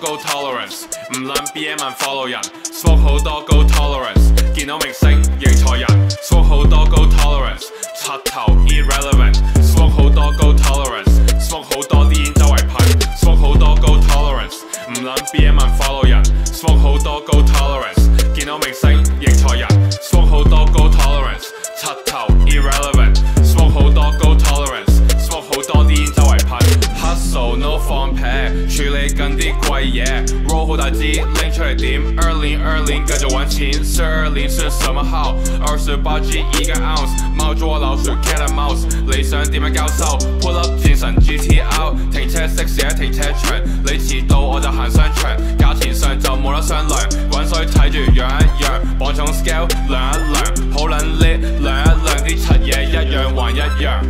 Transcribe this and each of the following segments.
唔撚 BM 问 follow 人，smoke 好多高 tolerance，见到明星认错人，smoke 好多高 tolerance，柒头 irrelevant，smoke 好多高 tolerance，smoke 好多啲烟周围喷，smoke 好多高 tolerance，唔撚 BM 问 follow 人，smoke 好多高 tolerance，见到明星认错人 放屁，處理緊啲貴嘢，roll 好大支拎出嚟點，early early 繼續揾錢，十二年是什麼號？二十八 G 一個 ounce，貓捉老鼠 cat and mouse，你想點樣交收？pull up 戰神 GTR，停車熄匙喺停車場，你遲到我就行商場，價錢上就冇得商量，滾水睇住樣一樣，磅重 scale 量一量，好撚 lit 量一量啲柒嘢一 样还一样，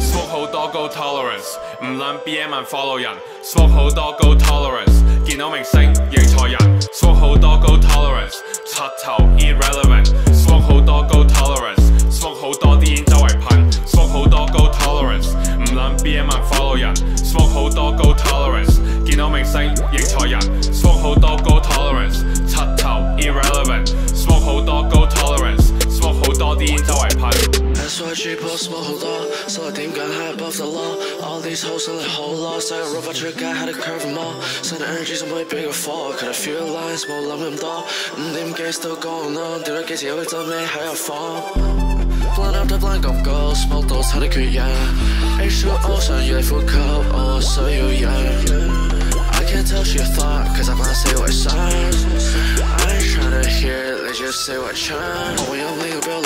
smoke 好多高 tolerance，唔撚 BM 问 follow 人，smoke 好多高 tolerance，见到明星认错人，smoke 好多高 tolerance，柒头 irrelevant，smoke 好多高 tolerance，smoke 好多啲烟周围喷，smoke 好多高 tolerance，唔撚 BM 问 follow 人，smoke 好多高 tolerance，见到明星认错人，smoke 好多高 tolerance，柒头 irrelevant，smoke 好多高 tolerance，smoke 好多啲烟周围喷。 SYG post 冇好多，所谓点紧 high above the law。All these hoes 心里好 lost，成个 robot 出街喺度 curve 咁多，新 energy 想可以俾个 fall。佢哋 feel lines 冇谂咁多，五点几 still going on，屌你几时有佢真尾喺入房？Blind up the blind 咁高，smoke 到差啲缺氧。H2O 想要你呼吸，我需要氧。I can't tell she a thought, cause I'm not say what sign. I ain't tryna hear it, they just say what churn.我有呢个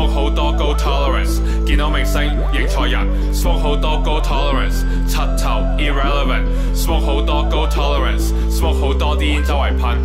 ，smoke 好多高 tolerance，見到明星認錯人，smoke 好多高 tolerance，柒頭 irrelevant，smoke 好多高 tolerance，smoke 好多啲煙周圍噴。